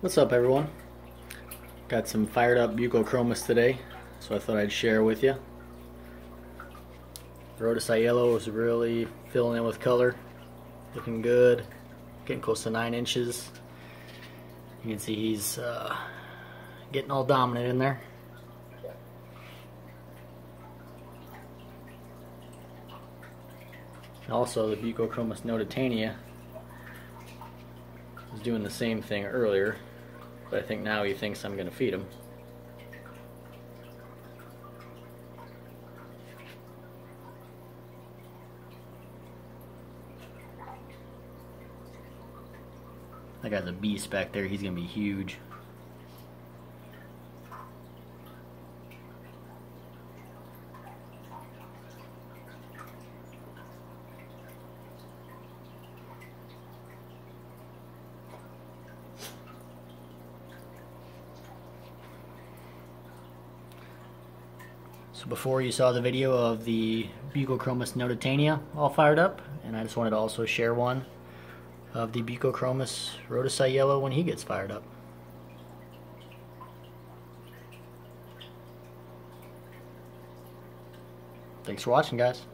What's up everyone? Got some fired up Buccochromis today, so I thought I'd share with you. The Rhoadesii yellow is really filling in with color, looking good, getting close to 9 inches. You can see he's uh, getting all dominant in there. Also the Buccochromis nototaenia was doing the same thing earlier. But I think now he thinks I'm going to feed him. That guy's a beast back there. He's going to be huge. So before you saw the video of the Buccochromis nototaenia all fired up, and I just wanted to also share one of the Buccochromis rhoadesii yellow when he gets fired up. Thanks for watching guys.